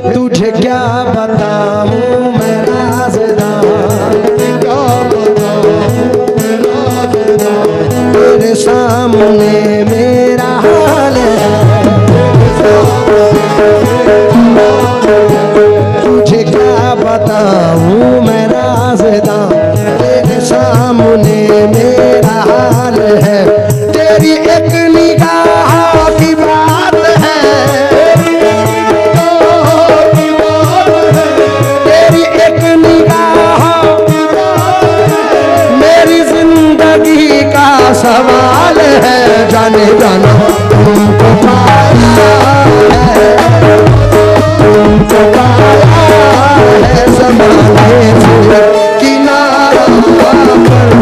تجھے کیا بتاؤں؟ میں رازدار تیرے سامنے میرا حال ہے۔ تجھے کیا بتاؤں؟ میں رازدار تیرے سامنے میرا حال ہے۔ تیری ایک جانے جانا تم کو پایا ہے تم کو پایا ہے زمانے سے کنارہ پر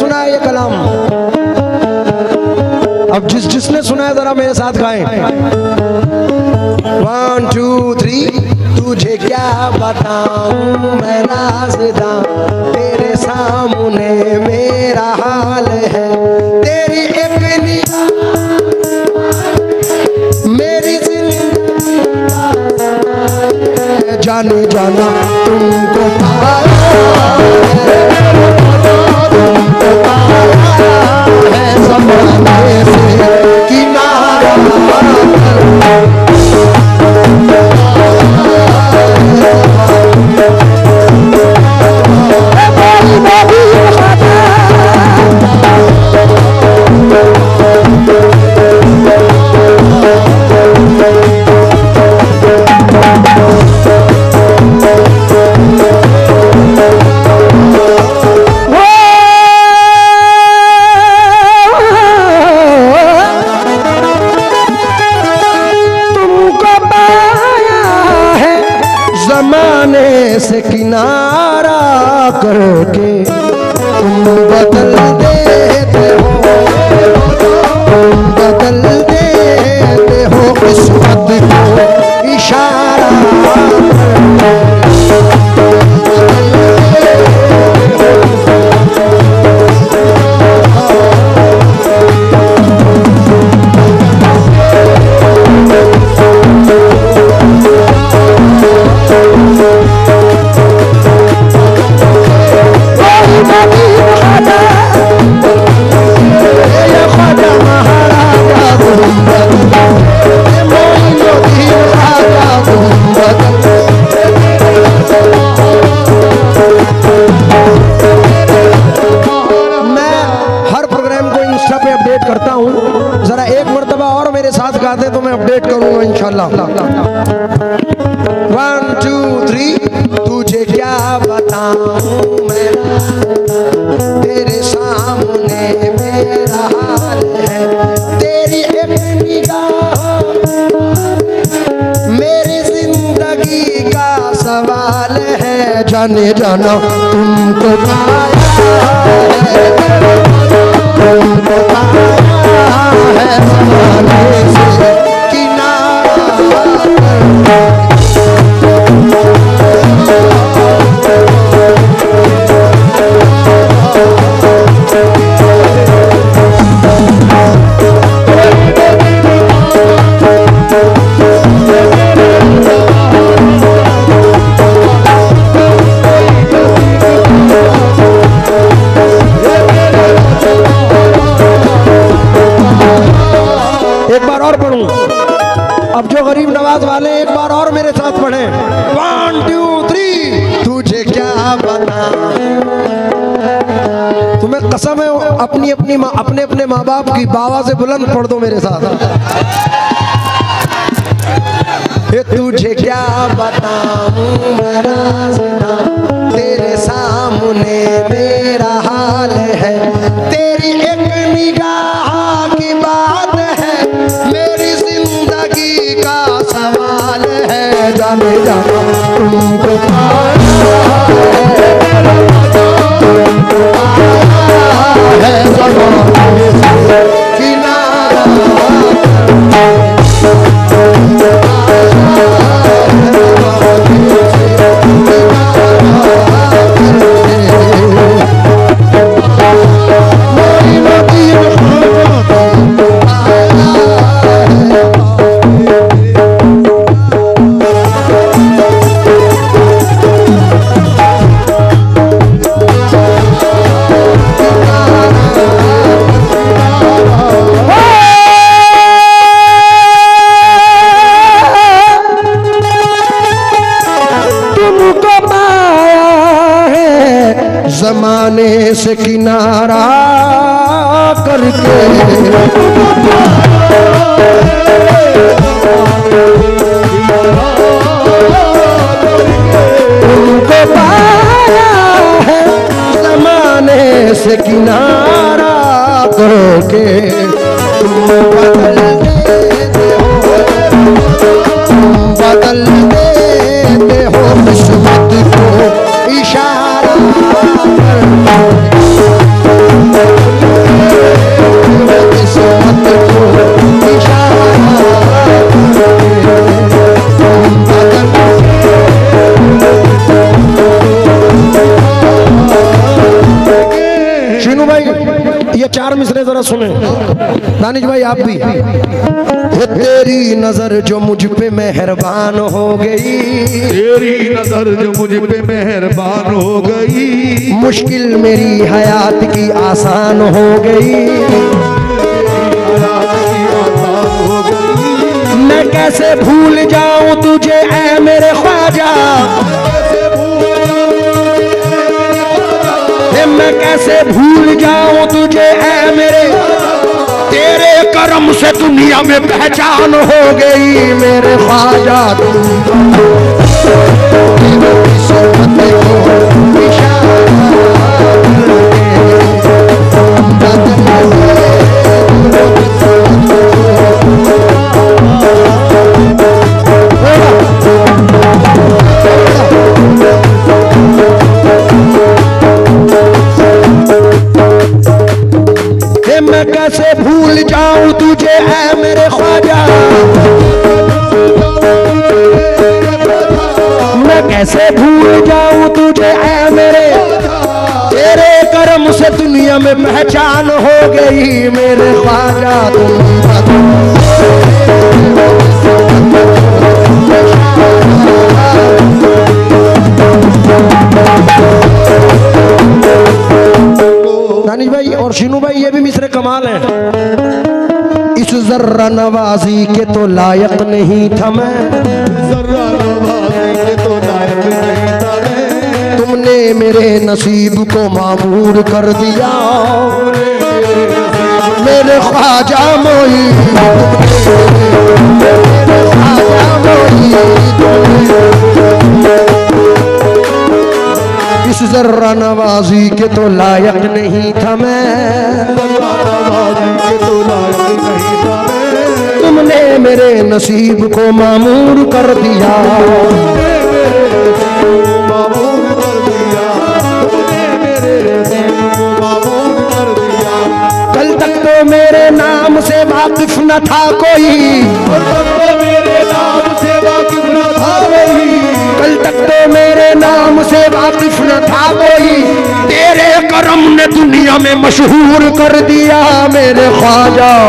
سنا ہے یہ کلام۔ اب جس جس نے سنا ہے ذرا میرے ساتھ گائیں۔ ون ٹو تھری تجھے کیا بتاؤں؟ میں رازدہ، تیرے سامنے میرا حال ہے۔ تیری اپنی میری زندگی۔ جانے جانا تم کو پایا کنارا نے جانا تم کو پایا ہے تم کو پایا ہے باپ کی باوا سے بلند پڑھ دو میرے ساتھ۔ تجھے کیا بتاؤں میں تیرے سامنے میرا حال ہے۔ تیری ایک نگاہ کی بات ہے۔ میری زندگی کا سوال ہے۔ جانے جانا۔ زمانے سے کنارہ کر کے تم کو پایا ہے زمانے سے کنارہ کر کے۔ تم بدل دیتے ہو، بدل دیتے ہو چار مصرے ذرا سنیں۔ دانش بھائی آپ بھی۔ تیری نظر جو مجھ پہ مہربان ہو گئی۔ تیری نظر جو مجھ پہ مہربان ہو گئی۔ مشکل میری حیات کی آسان ہو گئی۔ میں کیسے بھول جاؤں تجھے؟ اے میرے خواجہ۔ میں کیسے بھول جاؤں تجھے؟ اے میرے، تیرے کرم سے دنیا میں پہچان ہو گئی میرے خواجہ۔ تم پہچان ہو گئی میرے خواجہ تم دانش بھائی اور شینو بھائی، یہ بھی مصر کمال ہے اس ذرہ نوازی کے تو لائق نہیں تھا میں۔ نصیب کو معمور کر دیا۔ میرے خواجہ موئی میرے خواجہ موئی اس ذرہ نوازی کے تو لائق نہیں تھا میں۔ تو تم نے میرے نصیب کو معمور کر دیا۔ میرے نام سے واقف نہ تھا کوئی۔ میرے نام سے واقف نہ تھا کوئی کل تک تو میرے نام سے واقف نہ تھا کوئی۔ تیرے کرم نے دنیا میں مشہور کر دیا میرے خواجہ۔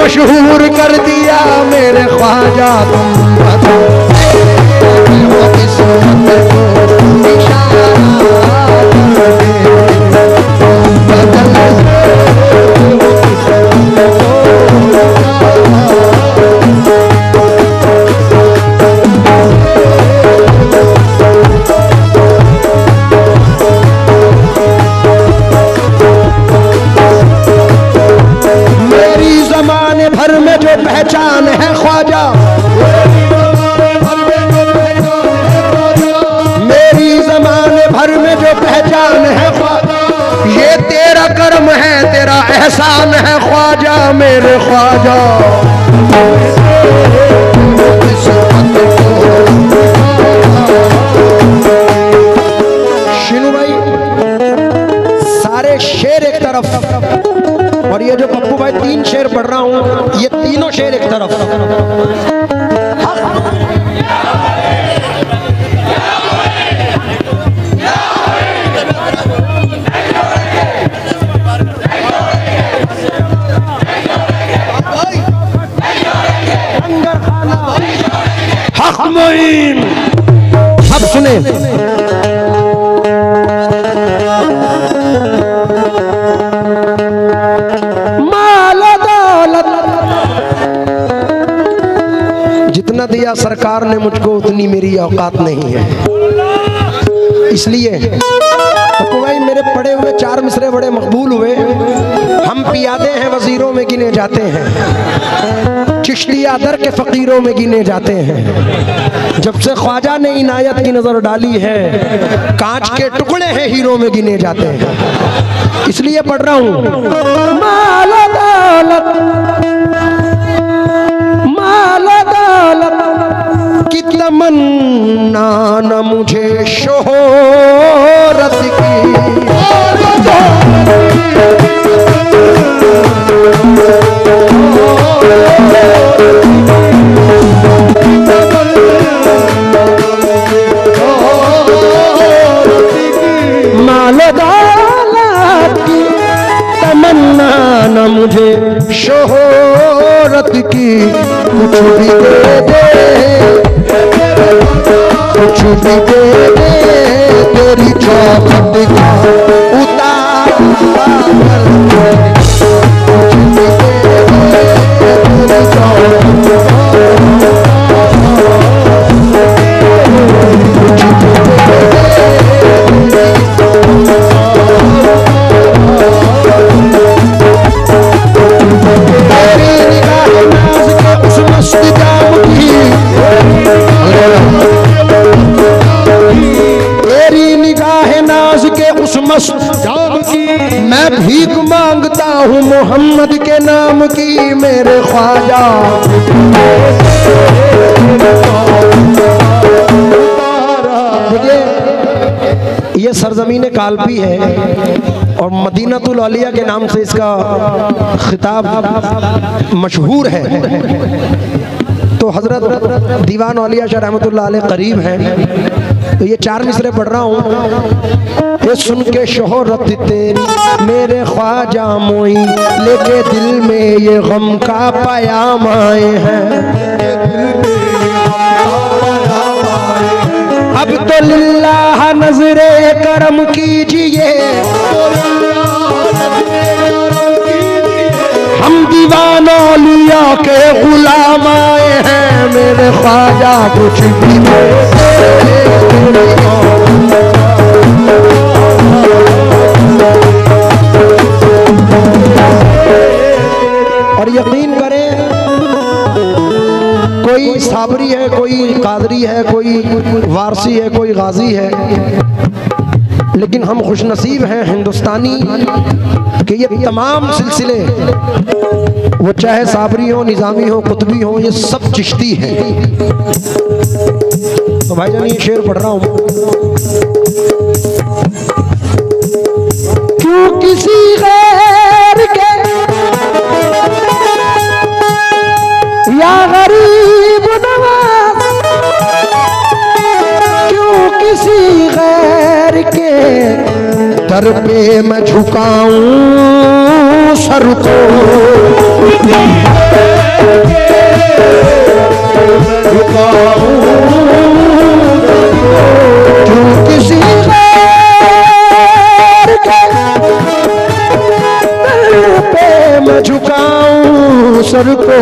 مشہور کر دیا میرے خواجہ تم بتو اوقات نہیں ہے۔ اس لیے بھائی میرے پڑے ہوئے چار مصرے بڑے مقبول ہوئے۔ ہم پیادے ہیں وزیروں میں گنے جاتے ہیں۔ چشتی آدر کے فقیروں میں گنے جاتے ہیں۔ جب سے خواجہ نے عنایت کی نظر ڈالی ہے، کانچ کے ٹکڑے ہیں ہیروں میں گنے جاتے ہیں۔ اس لیے پڑھ رہا ہوں۔ تمنا نہ مجھے شہرت کی مال دولت کی تمنا مجھے شہرت کی کچھ بھی دے Thank you. محمد کے نام کی میرے خواجہ یہ سرزمین کالپی ہے اور مدینہ تلالیہ کے نام سے اس کا خطاب مشہور ہے۔ تو حضرت دیوان علیہ شاہ رحمۃ اللہ علیہ قریب ہیں۔ تو یہ چار مصرے پڑھ رہا ہوں۔ یہ سن کے شہرت تیری میرے خواجہ موئی لے کے دل میں یہ غم کا پیام آئے ہیں۔ اب تو للہ نظر کرم کیجیے۔ ہم دیوان لیا کے غلام آئے ہیں۔ میرے پایا کچھ بھی اور یقین کریں، کوئی صابری ہے، کوئی قادری ہے، کوئی وارسی ہے، کوئی غازی ہے۔ لیکن ہم خوش نصیب ہیں ہندوستانی کہ یہ تمام سلسلے وہ چاہے صابری ہوں، نظامی ہوں، قطبی ہوں، یہ سب چشتی ہیں۔ تو بھائی جان، یہ شعر پڑھ رہا ہوں۔ کیوں کسی غیر کے یا غریب در پہ میں جھکاؤں سر کو۔ کیوں کسی غیر کے در پہ میں جھکاؤں سر کو۔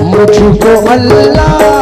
مجھ کو اللہ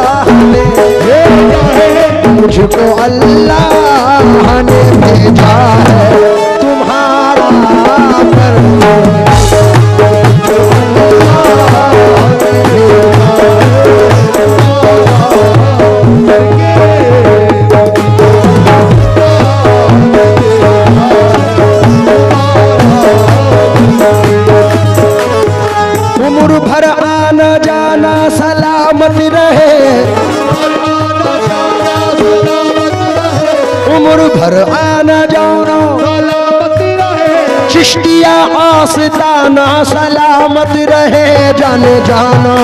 عمر بھر آنا جانا چشتیا آستانہ سلامت رہے جانے جانا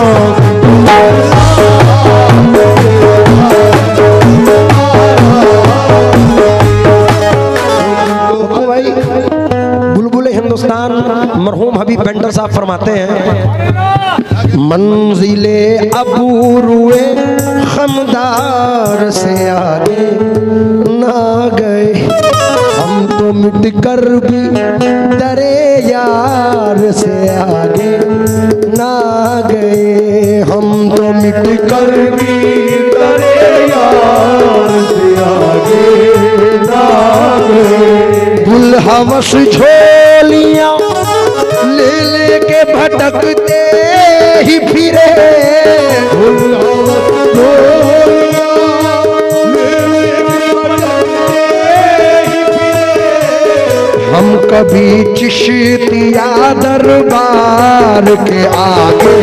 بلبل ہندوستان مرحوم حبیب بینڈر صاحب فرماتے ہیں، منزل ابو روئے خمدار سے آگے۔ مٹ کر بھی درے یار سے آگے نہ گئے۔ ہم تو مٹ کر بھی درے یار سے آگے نہ گئے۔ گل ہوس جھولیاں لے لے کے بھٹکتے ہی پھرے۔ گل ہوس جھولیاں ہم کبھی چشتیا دربار کے آگے۔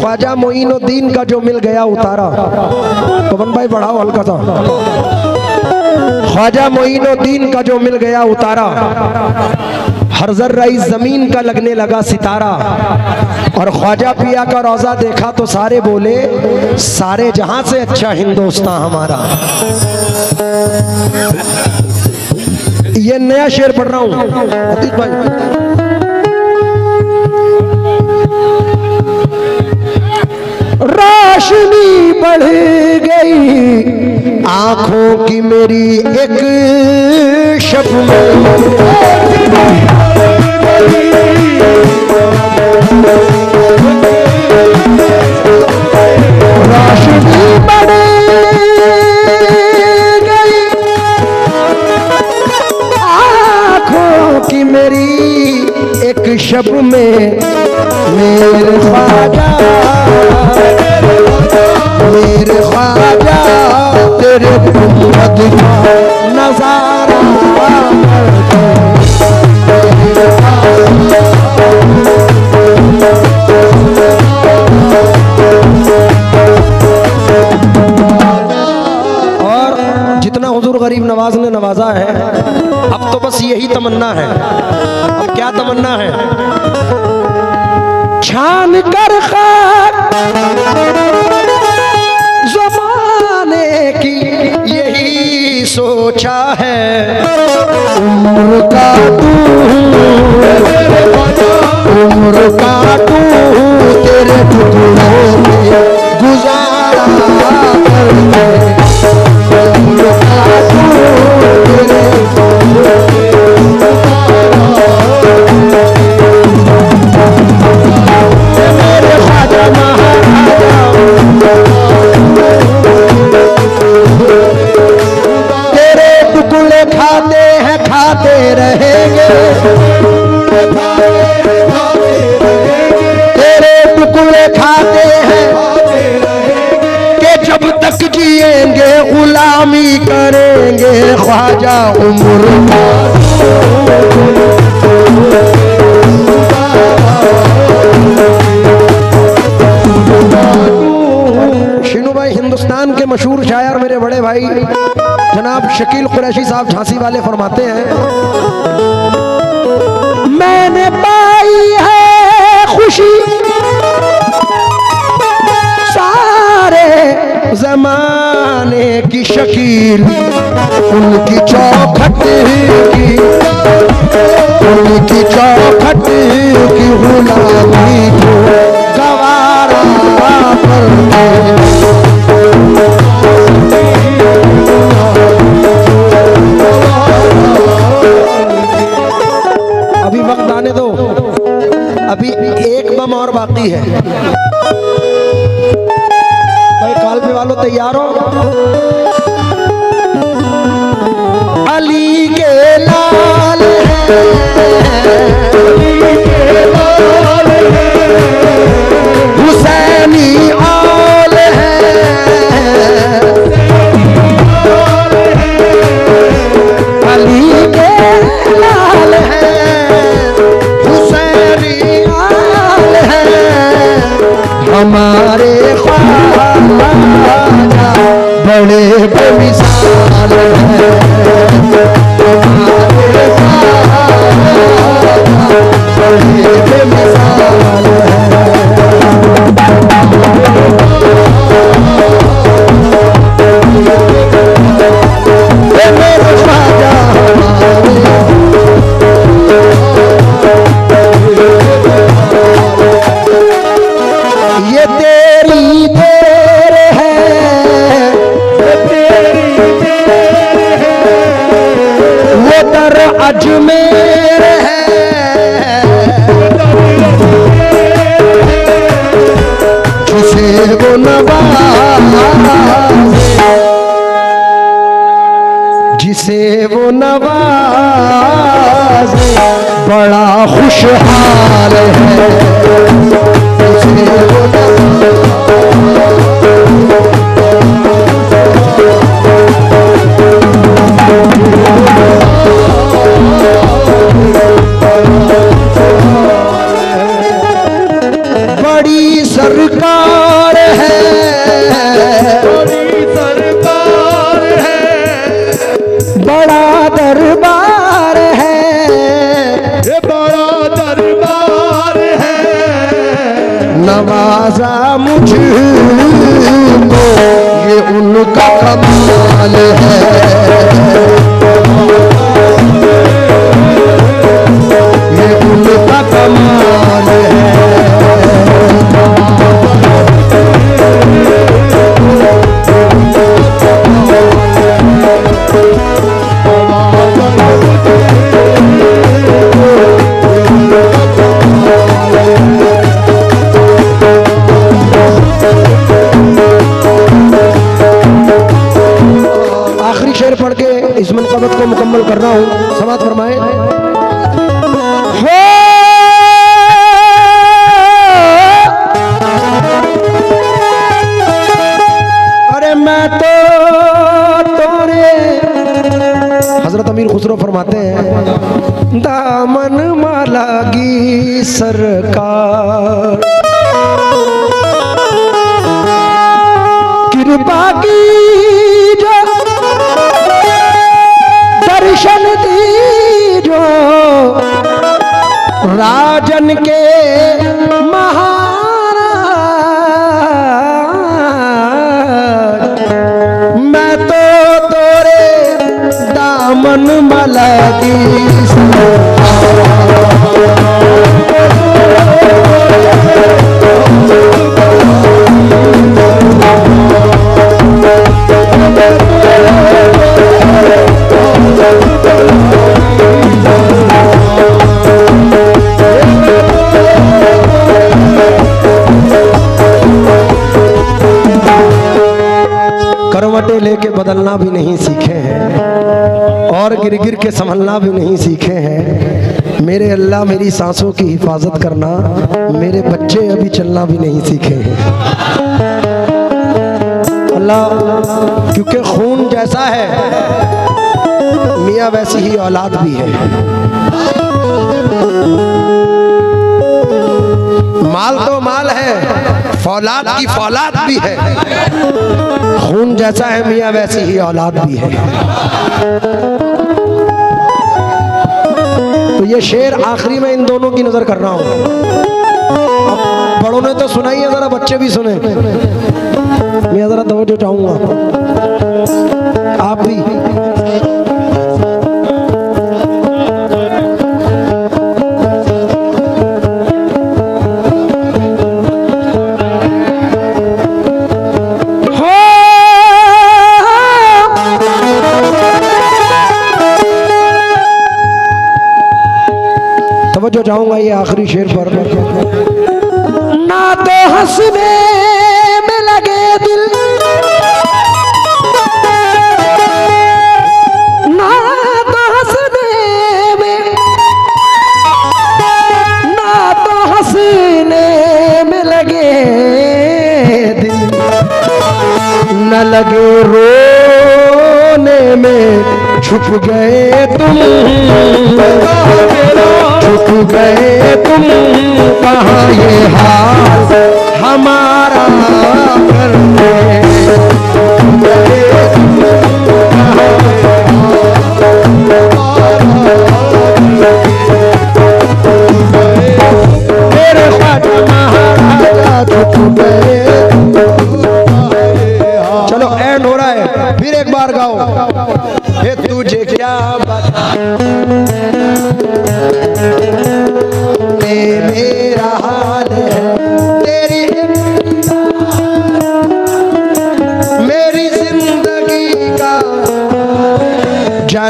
خواجہ معین الدین کا جو مل گیا اتارا۔ پون بھائی بڑھاؤ ہلکا تھا خواجہ معین الدین کا جو مل گیا اتارا۔ ہر ذرہ اس زمین کا لگنے لگا ستارہ۔ اور خواجہ پیا کا روزہ دیکھا تو سارے بولے، سارے جہاں سے اچھا ہندوستان ہمارا۔ یہ نیا شعر پڑھ رہا ہوں۔ بھائی۔ روشنی بڑھ گئی۔ آنکھوں کی میری ایک شب میں روشنی بڑھ گئی۔ آنکھوں کی میری شب میں میرے خواجہ میرے خواجہ، تیرے گنبد کا نظارہ اور جتنا حضور غریب نواز نے نوازا ہے اب تو بس یہی تمنا ہے۔ اب کیا تمنا ہے؟ چھان کر خاک۔ زمانے کی یہی سوچا ہے۔ عمر کا عمر کا تیرے ٹکڑوں میں گزارا کرتے عمر کا تیرے تیرے ٹکڑے کھاتے ہیں کہ جب تک جیئیں گے، غلامی کریں گے، خواجہ عمر شینو بھائی، ہندوستان کے مشہور شاعر میرے بڑے بھائی، جناب شکیل قریشی صاحب جھانسی والے فرماتے ہیں پائی ہے خوشی۔ سارے زمانے کی شکیل، ان کی چوکھٹ کی، ان کی چوکھٹ کی غلامی کو گوارا کرتے اور بڑے تو تورے دامن ملا کی بدلنا بھی نہیں سیکھے ہیں۔ اور گر گر کے سنبھلنا بھی نہیں سیکھے ہیں۔ میرے اللہ میری سانسوں کی حفاظت کرنا، میرے بچے ابھی چلنا بھی نہیں سیکھے ہیں۔ اللہ، کیونکہ خون جیسا ہے، میاں ویسی ہی اولاد بھی ہے۔ مال تو مال ہے۔ فولاد کی فولاد بھی ہے۔ خون جیسا ہے، میاں ویسی ہی اولاد بھی ہے۔ تو یہ شعر آخری میں ان دونوں کی نظر کر رہا ہوں بڑوں نے تو سنا ہی ہے، ذرا بچے بھی سنیں۔ میں ذرا توجہ چاہوں گا۔ آپ بھی۔ توجہ چاہوں گا یہ آخری شعر پر۔ نہ تو ہنسنے میں لگے دل۔ نہ تو ہنسنے میں۔ نہ تو ہنسنے میں لگے دل۔ نہ لگے رونے میں چھپ گئے تم۔ گئے تم کہاں یہ حال ہمارا کرتے گئے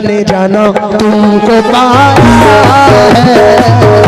جانے جانا تم کو پایا ہے۔